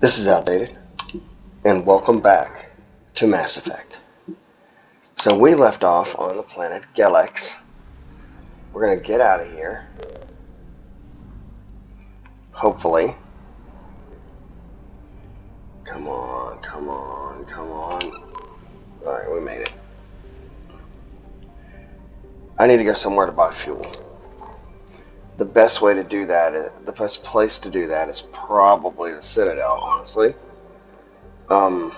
This is outdated. And welcome back to Mass Effect. So we left off on the planet Gelex. We're going to get out of here. Hopefully. Come on, come on, come on. Alright, we made it. I need to go somewhere to buy fuel. The best way to do that, the best place to do that is probably the Citadel, honestly. Um,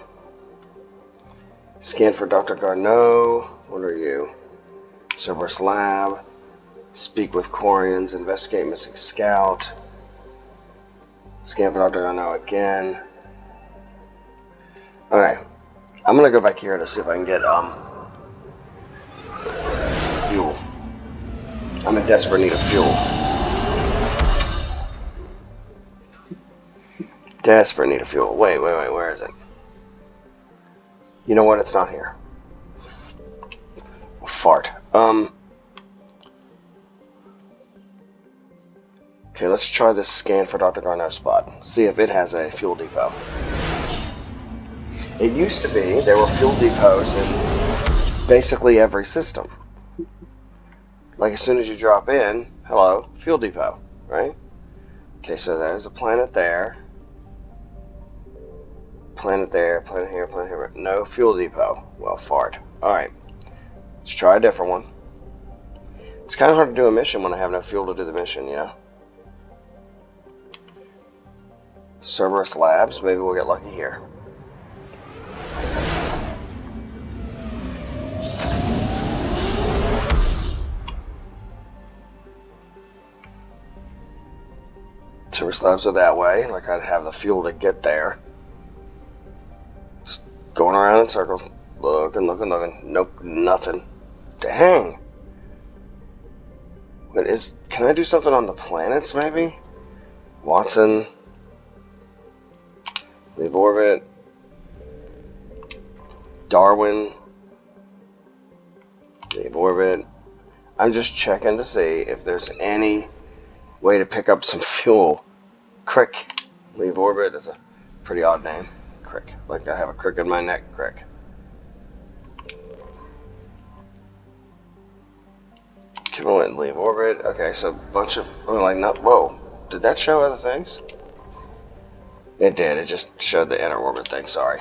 scan for Dr. Garneau. What are you? Cerberus Lab. Speak with Quarians. Investigate missing scout. Scan for Dr. Garneau again. Okay. I'm gonna go back here to see if I can get um fuel. I'm in desperate need of fuel. Desperate need of fuel. Wait, wait, wait, where is it? You know what? It's not here. Fart. Um. Okay, let's try this scan for Dr. Garneau's spot. See if it has a fuel depot. It used to be there were fuel depots in basically every system. Like as soon as you drop in, hello, fuel depot, right? Okay, so there's a planet there. Planet there, planet here, planet here. No fuel depot. Well, fart. Alright. Let's try a different one. It's kind of hard to do a mission when I have no fuel to do the mission, you know? Cerberus Labs. Maybe we'll get lucky here. Cerberus Labs are that way, like I'd have the fuel to get there. Going around in circles, looking, looking, looking. Nope, nothing. Dang. What is? Can I do something on the planets, maybe? Watson. Leave orbit. Darwin. Leave orbit. I'm just checking to see if there's any way to pick up some fuel Crick. Leave orbit is a pretty odd name. Crick. Like I have a crick in my neck. Crick. Keep on leave orbit. Okay, so bunch of oh, like not. Whoa, did that show other things? It did. It just showed the inner orbit thing. Sorry.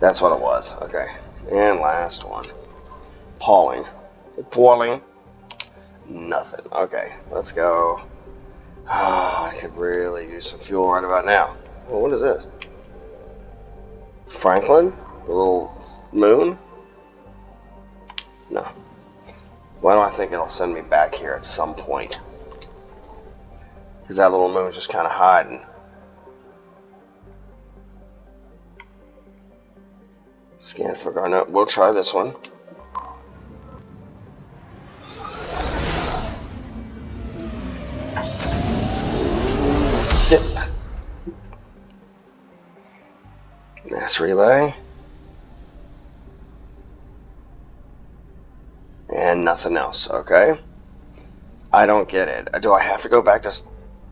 That's what it was. Okay. And last one. Pauling. Pauling. Nothing. Okay, let's go. I could really use some fuel right about now. Well, what is this? Franklin? The little moon? No. Why do I think it'll send me back here at some point? Because that little moon's just kind of hiding. Scan for Garneau. We'll try this one. Relay. And nothing else, okay? I don't get it. Uh, do I have to go back to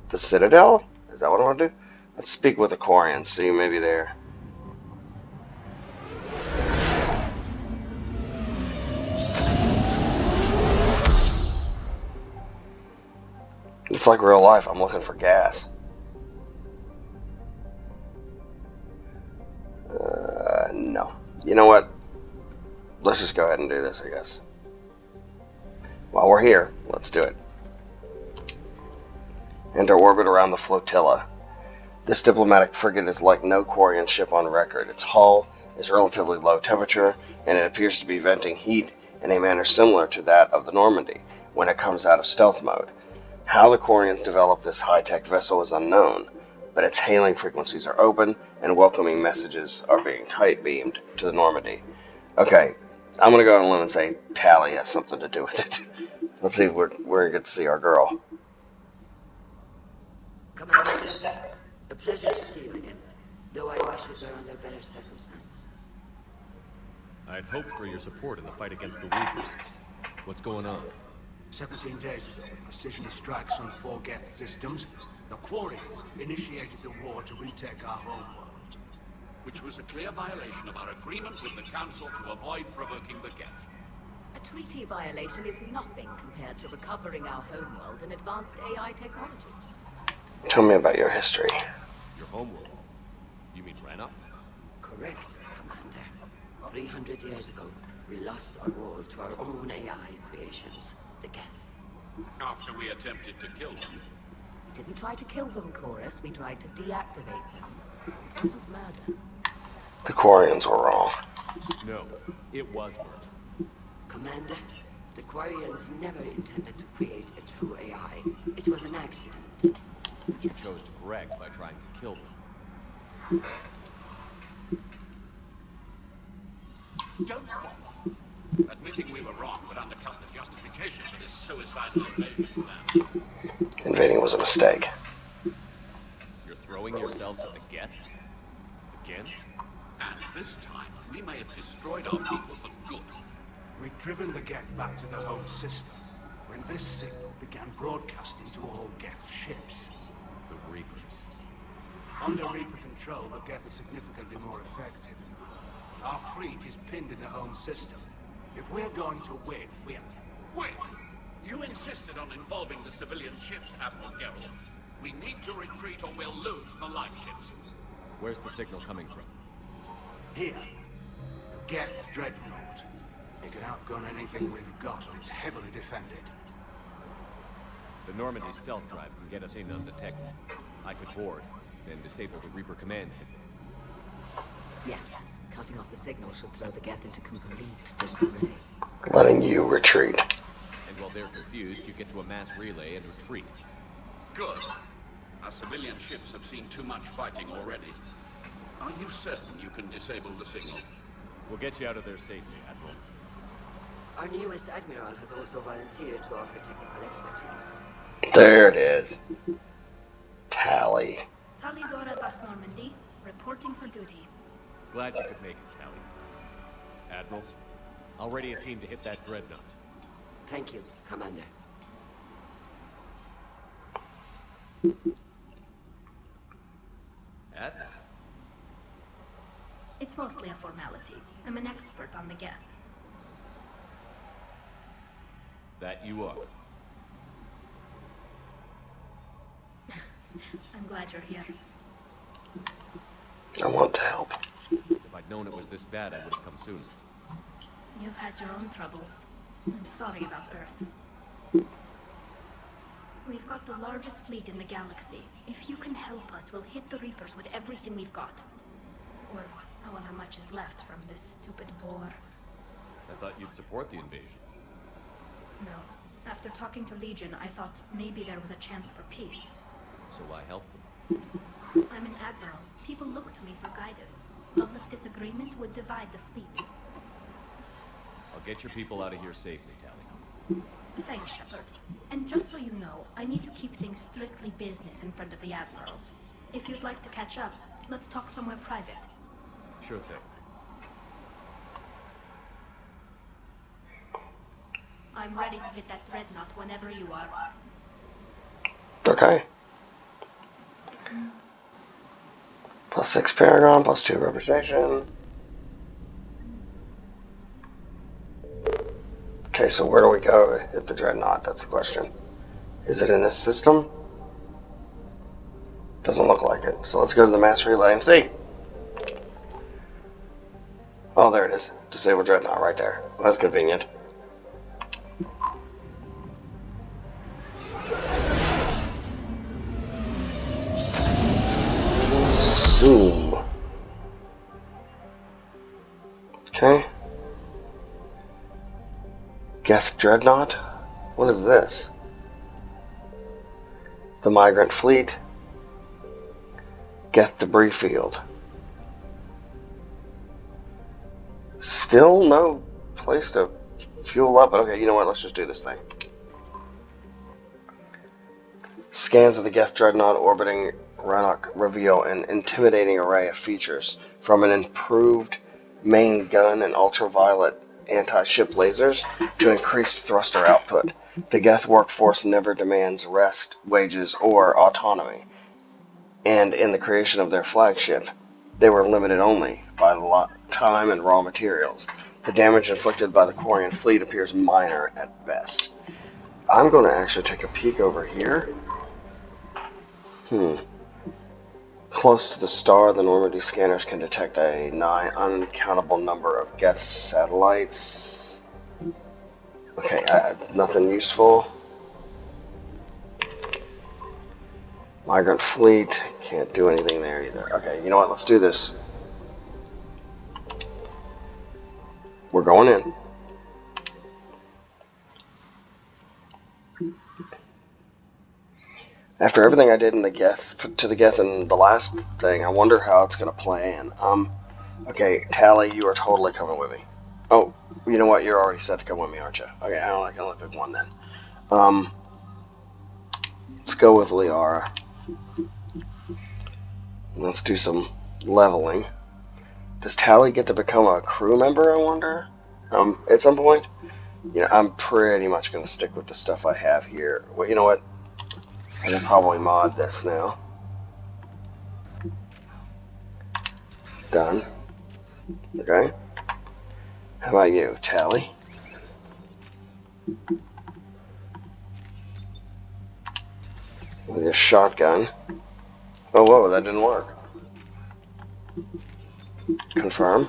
the Citadel? Is that what I want to do? Let's speak with the Quarian, see maybe there. It's like real life. I'm looking for gas. You know what? Let's just go ahead and do this, I guess. While we're here, let's do it. Enter orbit around the flotilla. This diplomatic frigate is like no Quarian ship on record. Its hull is relatively low temperature, and it appears to be venting heat in a manner similar to that of the Normandy when it comes out of stealth mode. How the Quarians developed this high-tech vessel is unknown, but its hailing frequencies are open and welcoming messages are being tight beamed to the Normandy. Okay, I'm gonna go on a limb and say Tali has something to do with it. Let's see if we're we're gonna get to see our girl. Come on, Commander, a pleasure to see you again, though I wish it were under better circumstances. I'd hoped for your support in the fight against the Reapers. What's going on? 17 days ago, with precision strikes on four Geth systems, the Quarians initiated the war to retake our homeworld. Which was a clear violation of our agreement with the Council to avoid provoking the Geth. A treaty violation is nothing compared to recovering our homeworld and advanced AI technology. Tell me about your history. Your homeworld? You mean Rannoch? Correct, Commander. 300 years ago, we lost our world to our own AI creations, the Geth. After we attempted to kill them. We didn't try to kill them, Koris. We tried to deactivate them. It wasn't murder. The Quarians were wrong. No, it was murder. Commander, the Quarians never intended to create a true AI. It was an accident. Which you chose to correct by trying to kill them. Don't bother. Admitting we were wrong would undercut the justification for this suicidal invasion plan. Invading was a mistake. You're throwing yourselves at the Geth? Again? And this time, we may have destroyed our people for good. We've driven the Geth back to the home system, when this signal began broadcasting to all Geth ships. The Reapers. Under Reaper control, the Geth is significantly more effective. Our fleet is pinned in the home system. If we're going to win, we Wait! You insisted on involving the civilian ships, Admiral Gerrel. We need to retreat or we'll lose the light ships. Where's the signal coming from? Here, the Geth Dreadnought. It can outgun anything we've got, and it's heavily defended. The Normandy stealth drive can get us in undetected. I could board, then disable the Reaper command signal. Yes, cutting off the signal should throw the Geth into complete disarray. Letting you retreat. And while they're confused, you get to a mass relay and retreat. Good. Our civilian ships have seen too much fighting already. Are you certain you can disable the signal? We'll get you out of there safely, Admiral. Our newest Admiral has also volunteered to offer technical expertise. There it is. Tali. Tali'Zorah vas Normandy, reporting for duty. Glad you could make it, Tali. Admirals, I'll ready a team to hit that dreadnought. Thank you, Commander. Ad? It's mostly a formality. I'm an expert on the Geth. That you are. I'm glad you're here. I want to help. If I'd known it was this bad, I would have come sooner. You've had your own troubles. I'm sorry about Earth. We've got the largest fleet in the galaxy. If you can help us, we'll hit the Reapers with everything we've got. Or however much is left from this stupid war. I thought you'd support the invasion. No. After talking to Legion, I thought maybe there was a chance for peace. So why help them? I'm an admiral. People look to me for guidance. Public disagreement would divide the fleet. I'll get your people out of here safely, Tali. Thanks, Shepard. And just so you know, I need to keep things strictly business in front of the admirals. If you'd like to catch up, let's talk somewhere private. Sure thing. I'm ready to hit that dreadnought whenever you are. Okay. Plus six Paragon, plus two representation. Okay, so where do we go hit the Dreadnought? That's the question. Is it in this system? Doesn't look like it. So let's go to the mass relay and see. Oh, there it is. Disable Dreadnought right there. That's convenient. Geth Dreadnought? What is this? The Migrant Fleet. Geth Debris Field. Still no place to fuel up, but okay, you know what? Let's just do this thing. Scans of the Geth Dreadnought orbiting Rannoch reveal an intimidating array of features, from an improved main gun and ultraviolet anti-ship lasers to increase thruster output. The Geth workforce never demands rest, wages, or autonomy. And in the creation of their flagship, they were limited only by time and raw materials. The damage inflicted by the Quarian fleet appears minor at best. I'm going to actually take a peek over here. Hmm. Close to the star, the Normandy scanners can detect a nigh uncountable number of Geth satellites. Okay, uh, nothing useful. Migrant fleet, can't do anything there either. Okay, you know what, let's do this. We're going in. After everything I did in the Geth to the Geth and the last thing, I wonder how it's gonna play in. Um, okay, Tali, you are totally coming with me. Oh, you know what? You're already set to come with me, aren't you? Okay, I don't. Can only pick one then. Um, let's go with Liara. Let's do some leveling. Does Tali get to become a crew member? I wonder. Um, at some point. You know, I'm pretty much gonna stick with the stuff I have here. Well, you know what? I can probably mod this now. Done. Okay. How about you, Tali? With your shotgun. Oh, whoa, that didn't work. Confirm.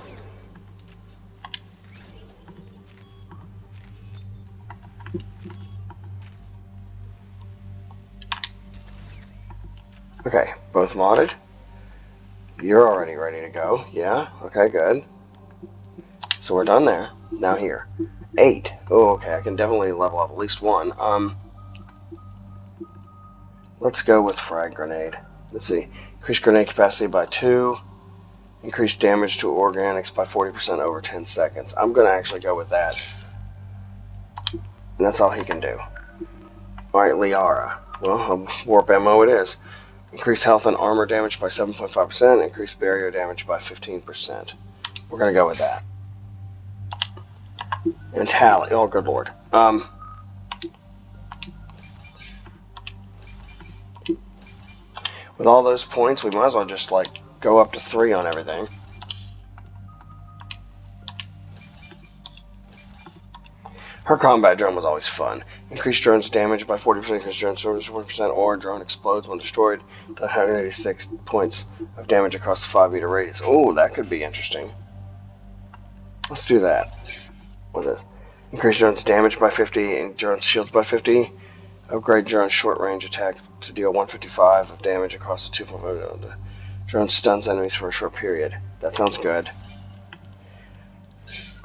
Okay, both modded. You're already ready to go. Yeah, okay, good. So we're done there. Now here. Eight. Oh, okay, I can definitely level up at least one. Um, let's go with frag grenade. Let's see. Increase grenade capacity by two. Increase damage to organics by 40% over 10 seconds. I'm going to actually go with that. And that's all he can do. Alright, Liara. Well, warp ammo it is. Increase health and armor damage by 7.5%. Increase barrier damage by 15%. We're going to go with that. And Tali. Oh, good lord. Um, with all those points, we might as well just, like, go up to 3 on everything. Her combat drone was always fun. Increase drone's damage by 40%, increase drone service 40%, or drone explodes when destroyed to 186 points of damage across the 5 meter radius. Oh, that could be interesting. Let's do that. What is Increase drone's damage by 50 and drone's shields by 50. Upgrade drone's short range attack to deal 155 of damage across the 2.5. Uh, drone stuns enemies for a short period. That sounds good.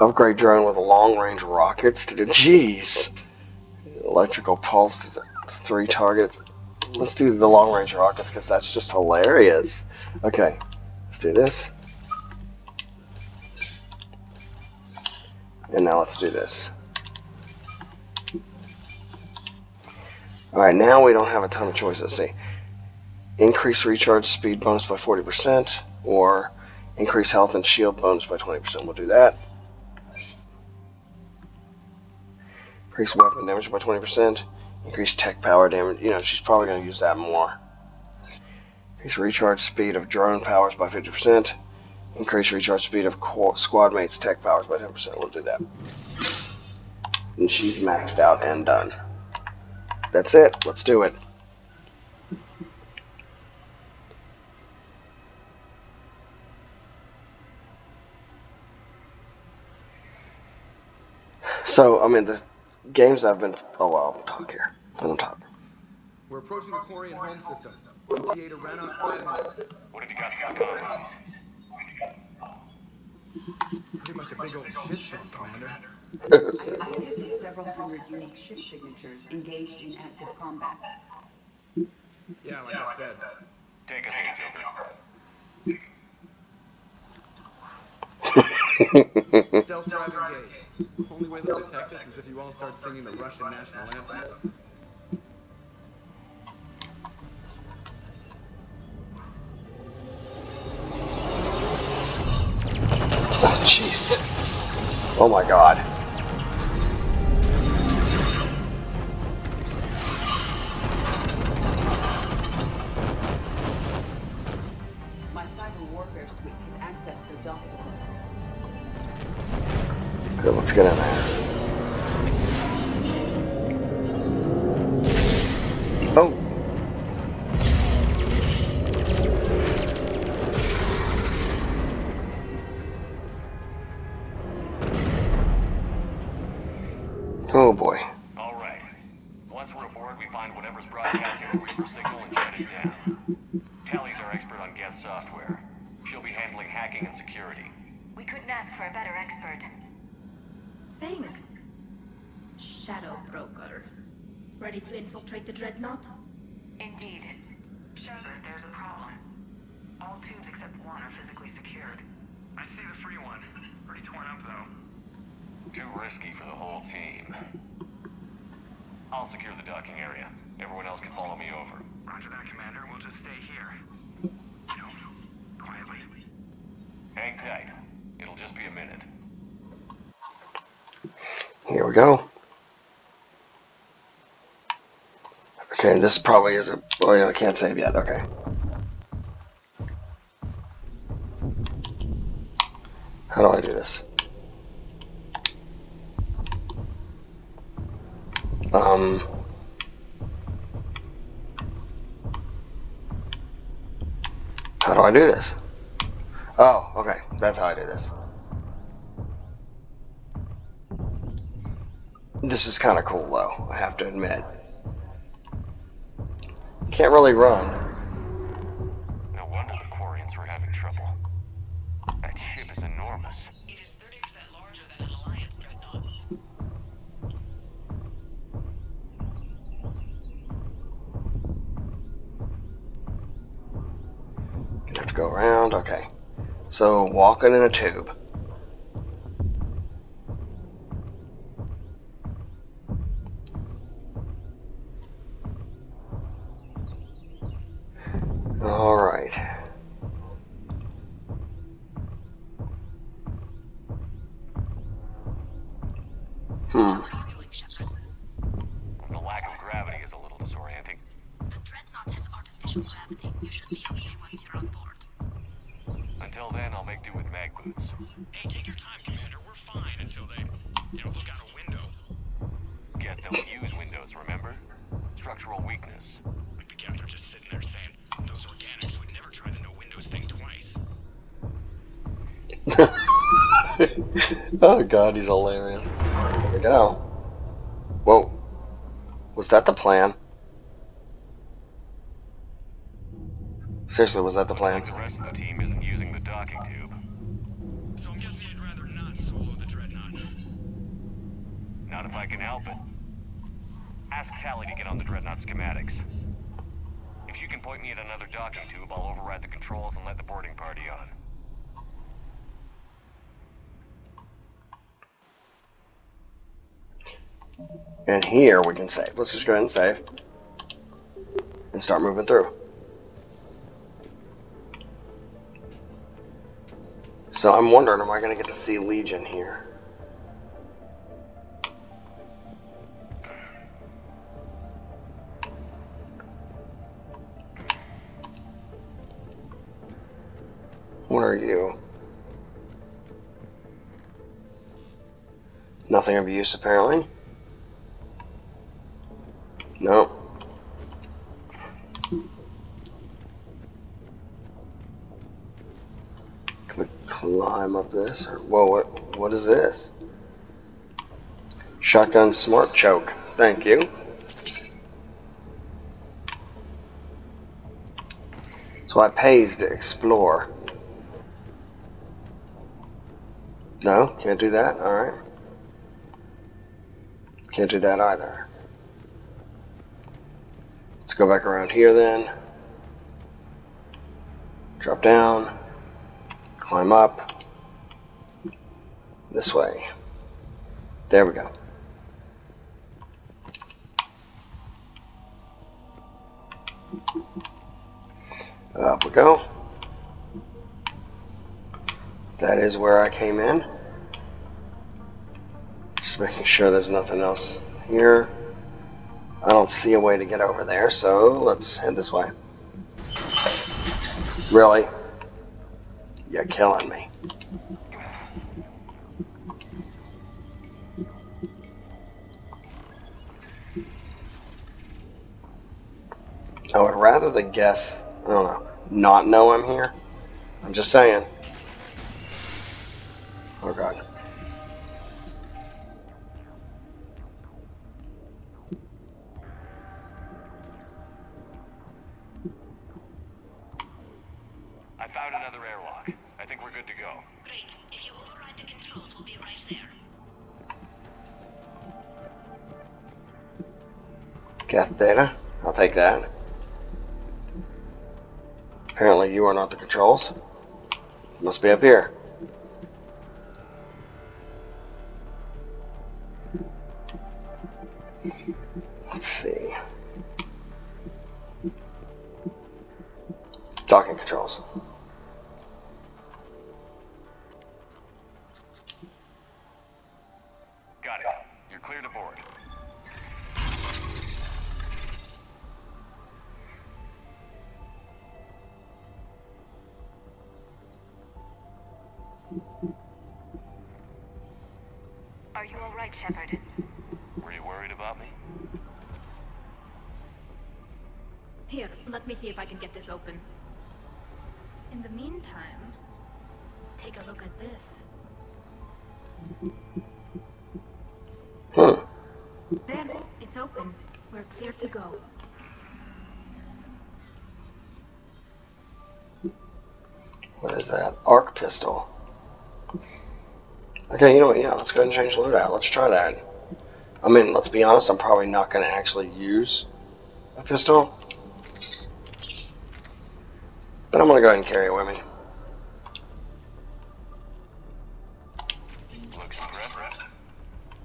Upgrade drone with long-range rockets to the Jeez. Electrical pulse to three targets. Let's do the long-range rockets because that's just hilarious. Okay, let's do this. And now let's do this. Alright, now we don't have a ton of choices. Let's see. Increase recharge speed bonus by 40%, or increase health and shield bonus by 20%. We'll do that. Increase weapon damage by 20%. Increase tech power damage. You know, she's probably going to use that more. Increase recharge speed of drone powers by 50%. Increase recharge speed of squad mates' tech powers by 10%. We'll do that. And she's maxed out and done. That's it. Let's do it. So, I mean, the games I've been. Oh well, I'll talk here. I don't talk. We're approaching the Quarian home system. ETA to run five minutes. What have you got for comms? Pretty much a big old shitstorm, Commander. I have detected several hundred unique ship signatures engaged in active combat. Yeah, like I said. Take us easy. Stealth drive engaged. Only way they'll detect us is if you all start singing the Russian national anthem. Oh, jeez. Oh my god. My cyber warfare suite has accessed the docking Let's get in there. Oh. Oh boy. All right. Once we're aboard, we find whatever's broadcasting signal and shut it down. Tali's our expert on Geth software. She'll be handling hacking and security. We couldn't ask for a better expert. Thanks. Shadow Broker. Ready to infiltrate the Dreadnought? Indeed. Shepard, there's a problem. All tubes except one are physically secured. I see the free one. Pretty torn up, though. Too risky for the whole team. I'll secure the docking area. Everyone else can follow me over. Roger that, Commander. We'll just stay here. You know, quietly. Hang tight. It'll just be a minute. Here we go. Okay, this probably is a. Oh, yeah, I can't save yet. Okay. How do I do this? Um. How do I do this? Oh, okay. That's how I do this. This is kind of cool, though, I have to admit. Can't really run. No wonder the Quarians were having trouble. That ship is enormous. It is 30% larger than an Alliance dreadnought. Gonna have to go around. Okay. So, walking in a tube. God, he's hilarious. Here we go. Whoa. Was that the plan? Seriously, was that the Like plan? the rest of the team isn't using the docking tube. So I'm guessing you'd rather not solo the Dreadnought. Not if I can help it. Ask Tali to get on the Dreadnought schematics. If she can point me at another docking tube, I'll override the controls and let the boarding party on. And here we can save. Let's just go ahead and save. And start moving through. So I'm wondering, am I going to get to see Legion here? What are you? Nothing of use, apparently. No. Can we climb up this? Or, whoa, what, what is this? Shotgun smart choke. Thank you. So I pays to explore. No, can't do that. Alright. Can't do that either. Let's go back around here then. Drop down. Climb up. This way. There we go. Up we go. That is where I came in. Just making sure there's nothing else here. I don't see a way to get over there, so let's head this way. Really? You're killing me. I would rather the guests, I don't know, not know I'm here. I'm just saying. Good to go. Great. If you override the controls, we'll be right there. Geth data. I'll take that. Apparently you are not the controls. Must be up here. Are you alright, Shepard? Were you worried about me? Here, let me see if I can get this open. In the meantime, take a look at this. Hmm. There, it's open. We're clear to go. What is that? Arc pistol. Okay, you know what? Yeah, let's go ahead and change loadout. Let's try that. I mean, let's be honest, I'm probably not going to actually use a pistol. But I'm going to go ahead and carry it with me.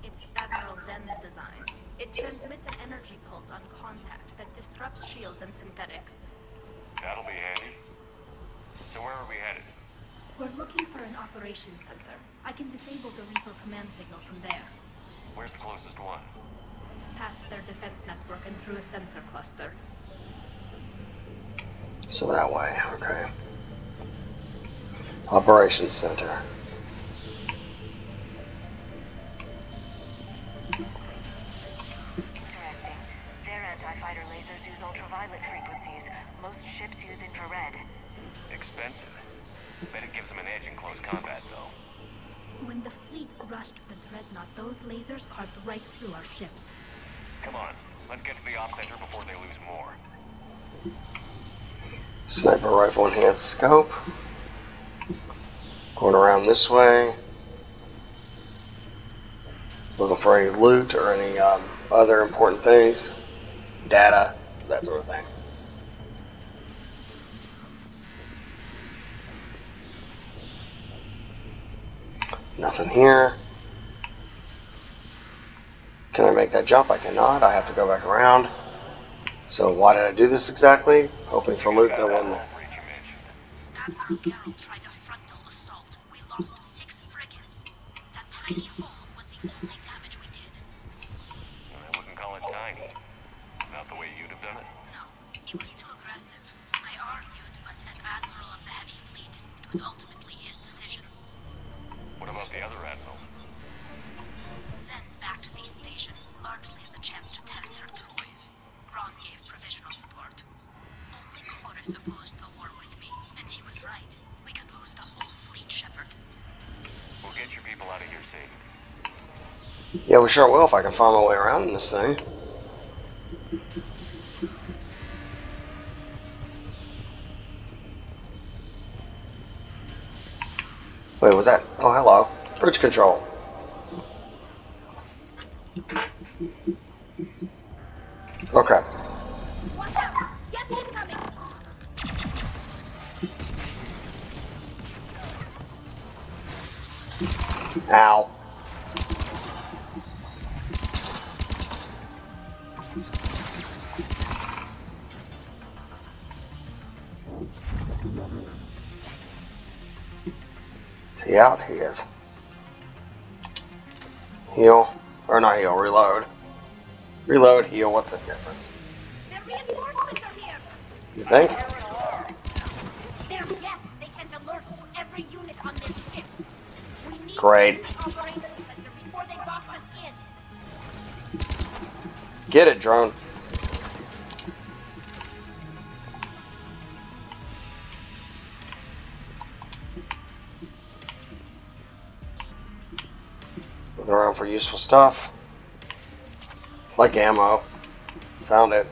It's Admiral Xen's design. It transmits an energy pulse on contact that disrupts shields and synthetics. That'll be handy. So where are we headed? We're looking for an operations center. I can disable the Reaper command signal from there. Where's the closest one? Past their defense network and through a sensor cluster. So that way, okay. Operations Center. Interesting. Their anti-fighter lasers use ultraviolet frequencies. Most ships use infrared. Expensive. Bet it gives them an edge in close combat, though. When the fleet rushed the Dreadnought, those lasers carved right through our ships. Come on, let's get to the op center before they lose more. Sniper rifle enhanced scope. Going around this way. Looking for any loot or any um, other important things. Data, that sort of thing. Nothing here. Can I make that jump? I cannot. I have to go back around. So why did I do this exactly? Hoping for loot that one. Admiral Only Koris opposed the war with me, and he was right. We could lose the whole fleet, Shepard. We'll get your people out of here safe. Yeah, we sure will if I can find my way around in this thing. Wait, was that? Oh, hello. Bridge control. Is he out? He is. Heal. Or not heal, reload. Reload, heal, what's the difference? The reinforcements are here. You think? Great. Get it, sent for useful stuff. Like ammo. Found it.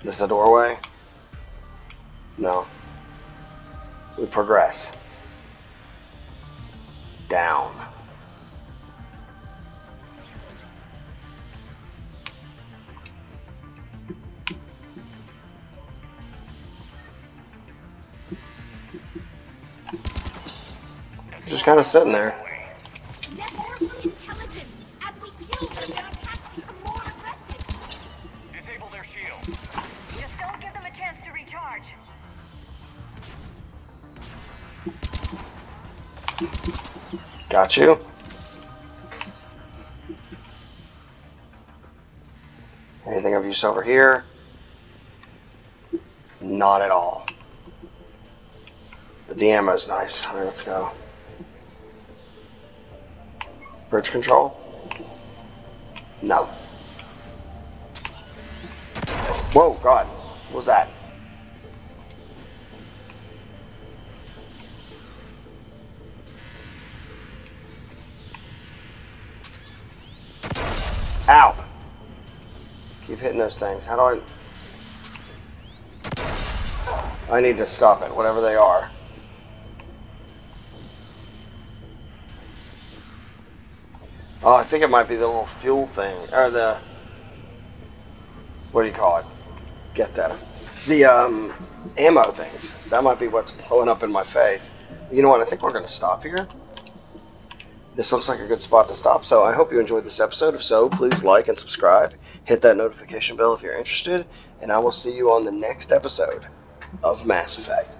Is this a doorway? No. We progress. Down. Just kind of sitting there. Got you. Anything of use over here? Not at all. But the ammo's nice. Alright, let's go. Bridge control? No. Whoa, God. What was that? Ow! Keep hitting those things. How do I... I need to stop it, whatever they are. Oh, I think it might be the little fuel thing, or the... What do you call it? Get that. The, um, ammo things. That might be what's blowing up in my face. You know what, I think we're going to stop here. This looks like a good spot to stop, so I hope you enjoyed this episode. If so, please like and subscribe. Hit that notification bell if you're interested, and I will see you on the next episode of Mass Effect.